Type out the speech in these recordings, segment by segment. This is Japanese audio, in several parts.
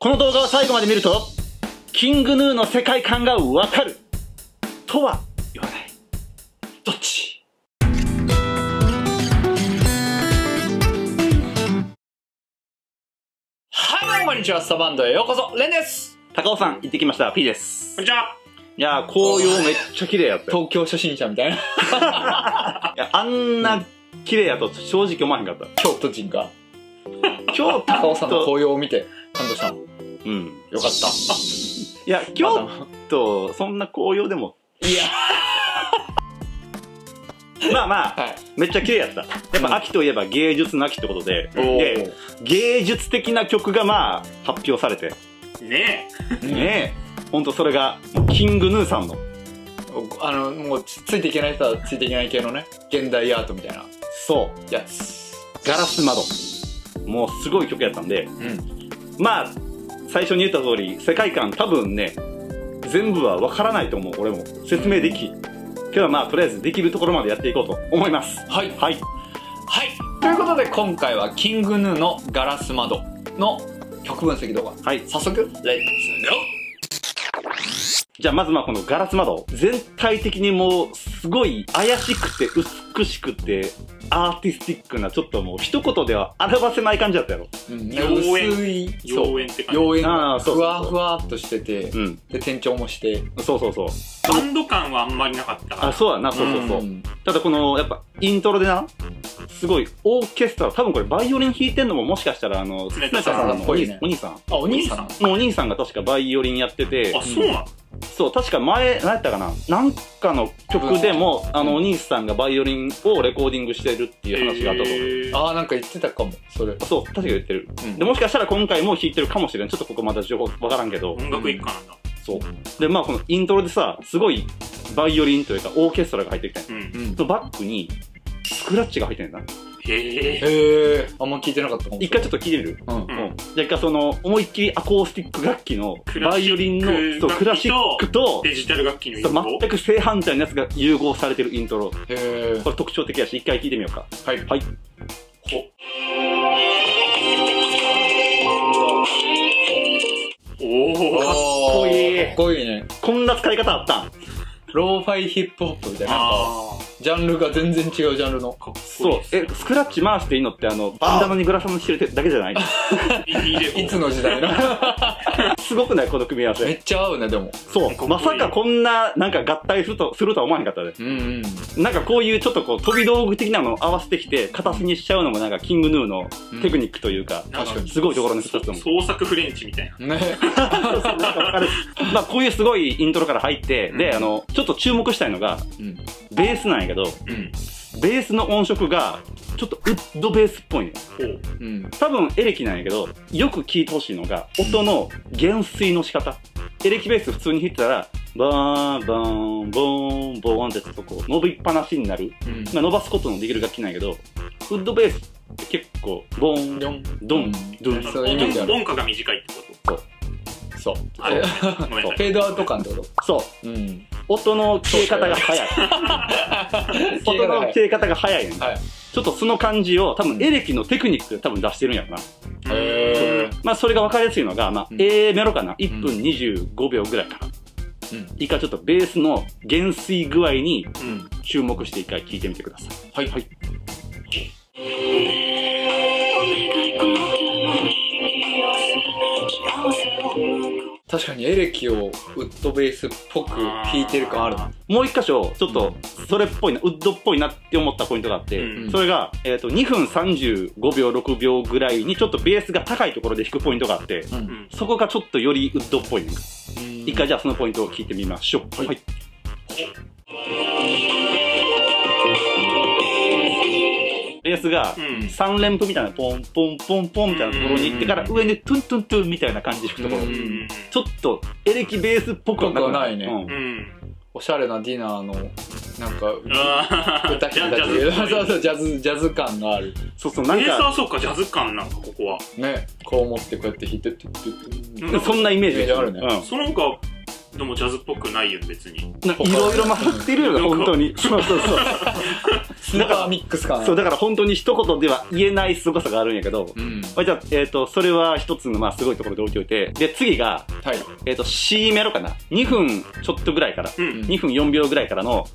この動画を最後まで見ると、キングヌーの世界観がわかる。とは言わない。どっち？はい、どうもこんにちは。スタバンドへようこそ。レンです。高尾さん、行ってきました。P です。こんにちは。いやー、紅葉めっちゃ綺麗やったよ。東京初心者みたいな。いや、あんな綺麗やと正直思わへんかった。京都人が 京高尾さんの都、紅葉を見て感動したの。うん。よかった。いや、京都、そんな紅葉でも、いや。まあまあ、はい。めっちゃ綺麗やった。やっぱ秋といえば芸術の秋ってことで、おで、芸術的な曲がまあ、発表されて、ねーねえ、ほんとそれが、キングヌーさんの、あの、もうつついていけない人はついていけない系のね、現代アートみたいなそう、やつ。ガラス窓。もうすごい曲やったんで、うん。まあ、最初に言った通り、世界観多分ね、全部はわからないと思う、俺も。説明でき。けどまあ、とりあえずできるところまでやっていこうと思います。はい。はい。はい。ということで今回はキングヌーのガラス窓の曲分析動画。はい。早速、レッツじゃあまずまあこのガラス窓。全体的にもう、すごい怪しくて美しくて、アーティスティックな、ちょっともう一言では表せない感じだったやろ。うん、妖い、妖艶って感じ妖艶があーそうそうそうふわふわっとしてて、うん。で、転調もして。そうそうそう。バンド感はあんまりなかったかあ、ら。そうやな、そうそうそう。んただこの、やっぱ、イントロでな、すごい、オーケストラ、多分これバイオリン弾いてんのももしかしたら、あの、常田さん常田っぽいねお兄さん。あ、お兄さんのお兄さんが確かバイオリンやっててあ、、そうなの？そう、確か前、何やったかななんかの曲でも、あの、お兄さんがバイオリンをレコーディングしてるっていう話があったと思う。あー、なんか言ってたかも、それ。そう、確か言ってる。うんで、もしかしたら今回も弾いてるかもしれん。ちょっとここまだ情報わからんけど。音楽一家なんだ。そう。で、まあこのイントロでさ、すごいバイオリンというかオーケストラが入ってきたんやうん。うんそのバックに、スクラッチが入ってんねえ。へえ、あんま聞いてなかったかも。一回ちょっと聞いてみる？うん。ううんん。じゃあ一回その、思いっきりアコースティック楽器のバイオリンの、そう、クラシックと、デジタル楽器の全く正反対のやつが融合されてるイントロ。へえ。これ特徴的やし、一回聞いてみようか。はい。はい。おおかっこいいかっこいいね。こんな使い方あったん？ローファイヒップホップみたいな。なんか、あジャンルが全然違うジャンルの。ーかっこいそいう。え、スクラッチ回していいのってあの、バンダナにグラサンしてるだけじゃない？いつの時代のすごくない？この組み合わせ。めっちゃ合うね、でも。そう。まさかこんな、なんか合体すると、するとは思わへんかったで。うんうん。なんかこういうちょっとこう、飛び道具的なのを合わせてきて、形にしちゃうのもなんかキングヌーのテクニックというか、なん確かにすごいところの一つだと思う。創作フレンチみたいな。ね。そうそうなんかわかるまあこういうすごいイントロから入って、で、あの、ちょっと注目したいのが、うん。ベースなんやけど、うん。ベースの音色が、ちょっとウッドベースっぽいね。多分エレキなんやけど、よく聞いてほしいのが、音の減衰の仕方。エレキベース普通に弾いてたら、バーン、バーン、ボーン、ボーンってちょっとこう、伸びっぱなしになる。うん。まあ、伸ばすことのできる楽器なんやけど、ウッドベースって結構、ボーン、ドン。ドン、ドン。音音感が短いってこそう。あれえとごめんなさい。フェードアウト感ってこそう。とうん。音の消え方が早い。音の消え方が早いねい。ちょっとその感じを多分エレキのテクニックで多分出してるんやろな。へまあそれが分かりやすいのが、まあうん A メロかな。1分25秒ぐらいかな。うん。一回ちょっとベースの減衰具合にうん。注目して一回聞いてみてください。はい。はい。確かにエレキをウッドベースっぽく弾いてる感あるな。もう一箇所、ちょっとそれっぽいな、ウッドっぽいなって思ったポイントがあって、うんそれが、えっ、と、2分35秒、6秒ぐらいにちょっとベースが高いところで弾くポイントがあって、うん。うん。そこがちょっとよりウッドっぽいね。一回じゃあそのポイントを聞いてみましょう。はい。ベースがうん。3連符みたいなポンポンポンポンみたいなところに行ってから上にトゥントゥントゥンみたいな感じで弾くところ。ちょっとエレキベースっぽくはぽくはないねうんうん。おしゃれなディナーの、なんか、歌ジャ弾いたりそうそう、ジャズ、ジャズ感がある。そうそう、なんベースか、はそうか、ジャズ感なんか、ここは。ね。こう持ってこうやって弾いてってってって。そんなイメージイメージあるねうんその他、でもジャズっぽくないよ、別に。なんかいろいろ混ざってるよね、本当に。そうそうそう。スーパーミックスかな。そう、だから本当に一言では言えない凄さがあるんやけど、うん。まあ、じゃあ、えっ、と、それは一つの、まあ、すごいところで置いておいて、で、次が、はい。えっ、と、C メロかな。2分ちょっとぐらいから、うん。2分4秒ぐらいからの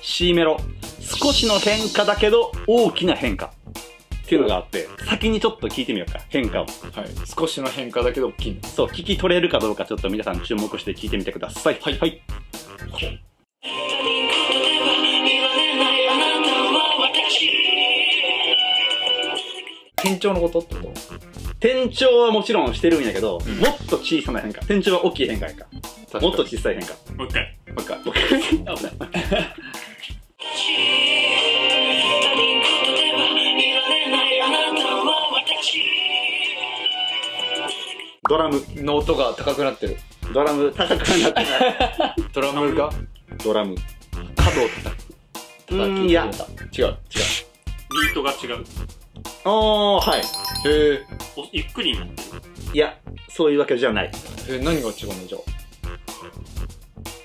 C メロ。少しの変化だけど、大きな変化。っていうのがあって、先にちょっと聞いてみようか、変化を。はい。少しの変化だけど大きいの。そう、聞き取れるかどうかちょっと皆さん注目して聞いてみてください。はい。はい。転調のことってこと？転調はもちろんしてるんやけど、もっと小さな変化。転調は大きい変化やんか。もっと小さい変化。もう一回。もう一回。もう一回危ない。ドラム。ノートが高くなってる。ドラム高くなってない。ドラムが？ドラム。角を叩く。叩きいや違う。違う。ビートが違う。おー、はい。へえ。おゆっくりになってる。いや、そういうわけじゃない。え、何が違うのじゃ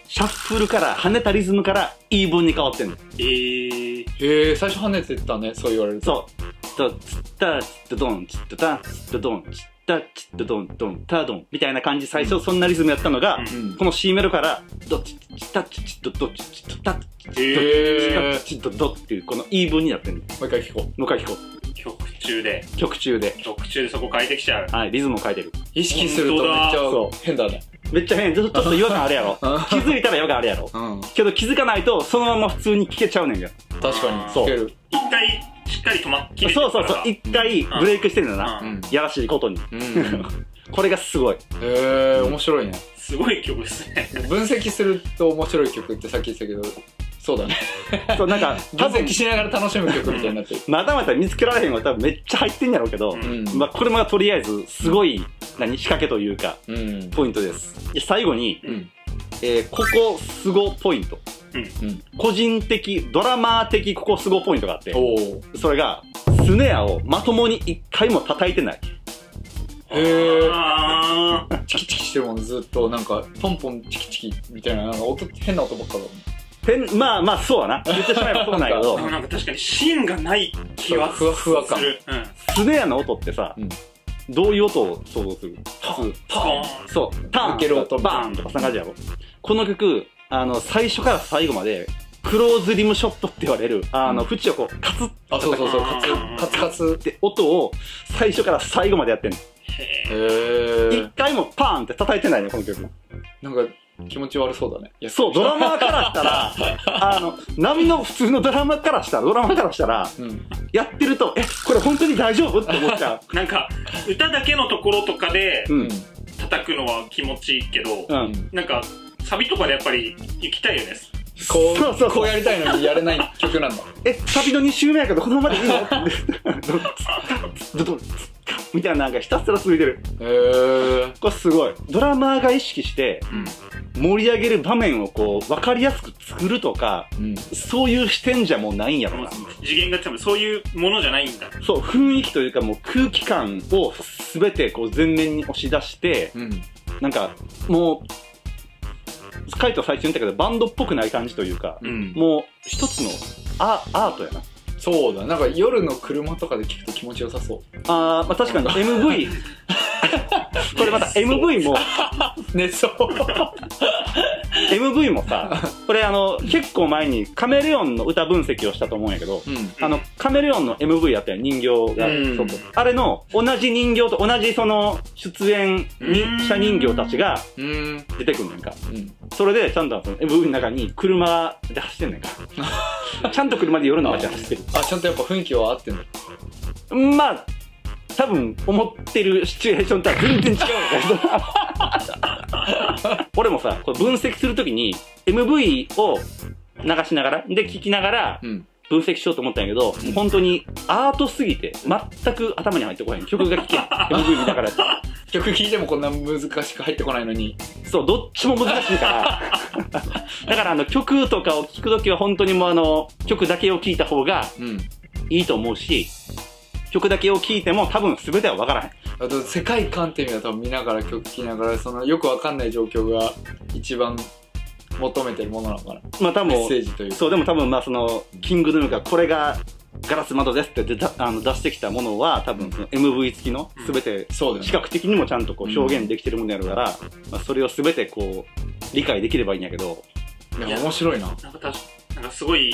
シャッフルから、跳ねたリズムから、イーブンに変わってんの。え。へえ、最初跳ねてたね、そう言われると。そう。と、つった、つったドン、つったた、つったドン、つった、つったドン、ドン、タドン、みたいな感じ、最初そんなリズムやったのが。この C メロから、ドッチッチタッチッチドドッチッチドタッチッドッチッチドドっていう、このイーブンになってんの。ももう一回聞こう一回聞こ曲中で。う。曲中で。曲中でそこ変えてきちゃう。はい、リズムを変えてる。う。意識するとめっちゃそ変だね。めっちゃ変。ちょっとちょっと違和感あるやろ。うん気づいたら違和感あるやろ。うん。けど気づかないと、そのまま普通に聴けちゃうねんが。確かに。そう。一回、しっかり止まっ、切れてそうそうそう。一回ブレイクしてるんだな。うん。やらしいことに。うん。これがすごい。へえ、面白いね。すごい曲ですね。分析すると面白い曲ってさっき言ってたけど、そうだね。そう、なんか、多分分析、しながら楽しむ曲みたいになってる。まだまだ見つけられへんの多分めっちゃ入ってんやろうけど、うんうん。まあ、これもとりあえず、すごい、何、仕掛けというか、うん。ポイントです。で最後に、うん。えーここすごポイント。うん。個人的、ドラマー的ここすごポイントがあって、おお。それが、スネアをまともに一回も叩いてない。へえ。あー。チキチキしてるもん、ずっと。なんか、ポンポンチキチキみたいな、なんか音、変な音ばっかだもん。まあまあ、そうだな。言ってしまえばそうなんやけどでも、なんか確かに芯がない気はふわふわ感する。うん。スネアの音ってさ、うんどういう音を想像する？普通ポーンそう、ターン抜ける音バーンとかそんな感じやろ。この曲、あの、最初から最後まで、クローズリムショットって言われる、あの、うん縁をこう、カツッあ、そうそうそう、カツ、カツカツ。って音を最初から最後までやってんの。へへ一回もパーンって叩いてないね、この曲。なんか、気持ち悪そうだね。いやそう、ドラマーからしたら、あの、波の普通のドラマーからしたら、ドラマーからしたら、うん。やってると、え、これ本当に大丈夫？って思っちゃー なんか、歌だけのところとかでう。ん。叩くのは気持ちいいけど、うん。なんか、サビとかでやっぱり行きたいよね。こう、そうそうそうこうやりたいのにやれない曲なんだ。え、サビの2周目やけど、このままでいいの？って。ドドン、ツッカみたいななんかひたすら続いてる。へー。これすごい。ドラマーが意識して、うん。盛り上げる場面をこう、わかりやすく作るとか、うん。そういう視点じゃもうないんやろな。次元が多分そういうものじゃないんだ。そう、雰囲気というかもう空気感をすべてこう前面に押し出して、うん。なんか、もう、カイト最初に言ったけど、バンドっぽくない感じというか、うん。もう一つのアアートやな。そうだ。なんか夜の車とかで聞くと気持ちよさそう。あー、まあ確かに MV、これまた MV も、ね、そう。MV もさ、これあの、結構前にカメレオンの歌分析をしたと思うんやけど、うん。あの、カメレオンの MV やったよ、人形が。うんあれの、同じ人形と同じその、出演にした人形たちがうん。出てくんねんか。うん。それで、ちゃんとその MV の中に車で走ってんねんか。ちゃんと車で夜の街走ってる。あ、ちゃんとやっぱ雰囲気は合ってんだ。まあ、多分、思ってるシチュエーションとは全然違うんだけど。俺もさ、これ分析するときに、MV を流しながら、で、聴きながら、うん。分析しようと思ったんやけど、もう本当にアートすぎて、全く頭に入ってこない。曲が聴けん。MV 見ながら。曲聴いてもこんな難しく入ってこないのに。そう、どっちも難しいから。だからあの曲とかを聴くときは本当にもうあの、曲だけを聴いた方がうん。いいと思うし、曲だけを聴いても多分全ては分からへん。あと世界観っていうのは多分見ながら曲聴きながらそのよくわかんない状況が一番求めてるものなのかな？まあ多分メッセージというか。そう、でも多分まあその、キングヌーがこれがガラス窓ですって出たあの出してきたものは多分その MV 付きの全て視覚的にもちゃんとこう表現できてるものやるから、まあ、それを全てこう理解できればいいんやけど、いや面白いな。なんかなんかすごい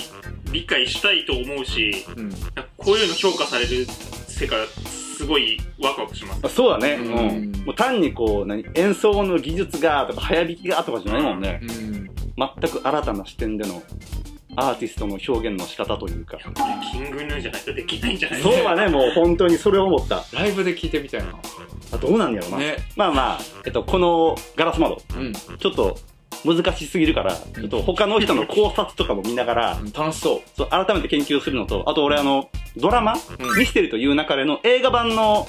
理解したいと思うし、うん。こういうの評価される世界、すごいワクワクします。まあ、そうだね、ううん。んもう単にこう何演奏の技術がとか早弾きがとかじゃないもんね、うん。全く新たな視点でのアーティストの表現の仕方というか。キングヌーじゃないとできないんじゃないですか。そうだねもう本当にそれを思った。ライブで聴いてみたいな。あどうなんやろうな、ね。まあまあ、えっと、このガラス窓。うん。ちょっと難しすぎるから、ちょっと他の人の考察とかも見ながら、楽しそそう改めて研究するのと、あと俺あの、ドラマ、うん。ミステリという中での映画版の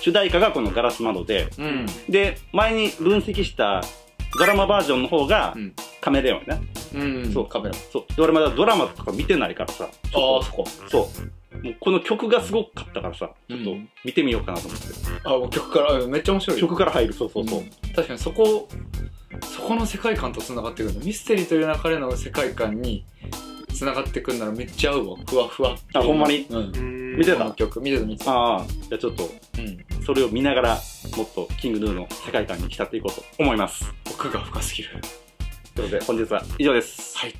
主題歌がこのガラス窓で、ううん。で、前に分析したドラマバージョンの方がうん。カメレオンやね。うん。そうカメラそう。で俺まだドラマとか見てないからさ、ああそこ。そう。もうこの曲がすごかったからさ、ちょっとうん。見てみようかなと思って。あもう曲からうんめっちゃ面白い。よ曲から入る、そうそうそう。ん。確かにそこそこの世界観と繋がってくるの。ミステリーという中での世界観に繋がってくるならめっちゃ合うわ。ふわふわあほんまに？うん。うん。見てた？この曲見てた見てた。ああ、じゃあちょっと、うん。それを見ながら、もっとキングヌーの世界観に浸っていこうと思います。奥が深すぎる。ということで、本日は以上です。はい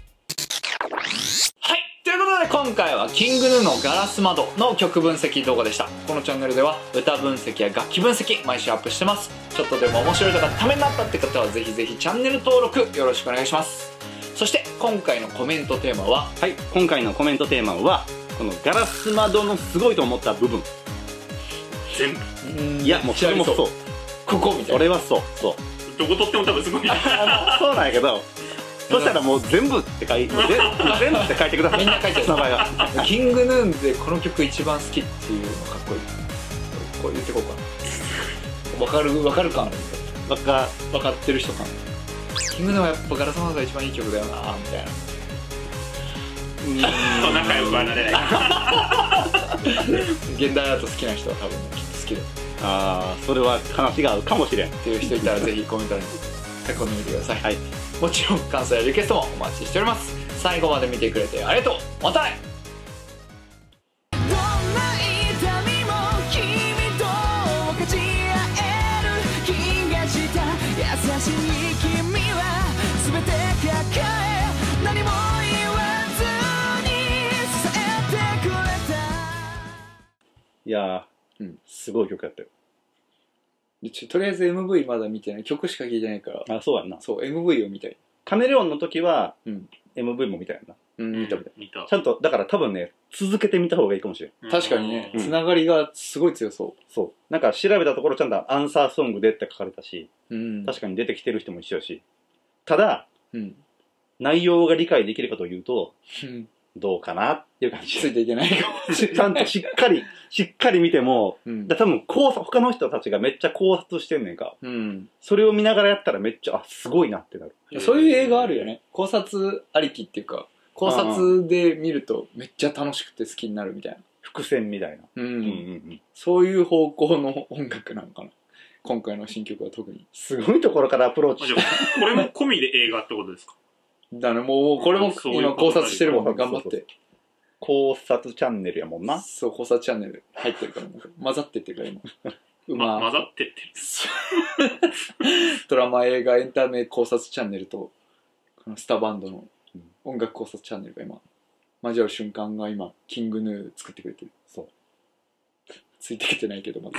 ことで今回はキングヌーのガラス窓の曲分析動画でしたこのチャンネルでは歌分析や楽器分析毎週アップしてますちょっとでも面白いとかためになったって方はぜひぜひチャンネル登録よろしくお願いしますそして今回のコメントテーマは？はい、今回のコメントテーマは、このガラス窓のすごいと思った部分。全部？いや、もうそれもそう。ここみたいな俺はそう。そう。どこ取っても多分すごい。そうなんやけど、そしたらもう全部って書いて、全部って書いてください。みんな書いてる名前が。キングヌーンでこの曲一番好きっていうのかっこいい。こう言ってこうか。なわかるわかる感あるばっか、分かってる人感キングヌーンはやっぱガラス窓が一番いい曲だよなみたいな。そう仲良くはなれない。現代アート好きな人は多分きっと好きだ。ああ、それは話が合うかもしれん。っていう人いたらぜひコメント欄に書き込んでみてください、はい。もちろん感想やリクエストもお待ちしております。最後まで見てくれてありがとう。またね。どんな痛みも君とい君は全て抱え何も言わずに支えてくれたいやー、うんすごい曲やったよ。でちょとりあえず MV まだ見てない曲しか聴いてないからあ、そうやんな。そう MV を見たいカメレオンの時は、うん MV も見たよな。うん見た見た見たち。ゃんと、だから多分ね、続けてみた方がいいかもしれん。確かにね、うんつながりがすごい強そそう。なんか調べたところちゃんとアンサーソングでって書かれたし、ううん確かに出てきてる人も一緒やし。ただ、うん内容が理解できるかというと、うんどうかなっていう感じ。ついていけないかもしれちゃんとしっかり、しっかり見ても、うん。だ多分考察、他の人たちがめっちゃ考察してんねんか。うん。それを見ながらやったらめっちゃ、あ、すごいなってなる。そういう映画あるよね。考察ありきっていうか考察で見るとめっちゃ楽しくて好きになるみたいな、伏線みたいな。うん。うんうんうん。そういう方向の音楽なのかな。今回の新曲は特に。すごいところからアプローチ。これも込みで映画ってことですか？だからもうこれもそういう今考察してるもんね頑張って。考察チャンネルやもんな。そう考察チャンネル入ってるから混ざってってるから今。うま、ま混ざってってる。ドラマ映画エンタメ考察チャンネルとこのスタバンドの音楽考察チャンネルが今。交わる瞬間が今キングヌー作ってくれてる。そう。ついてきてないけどまだ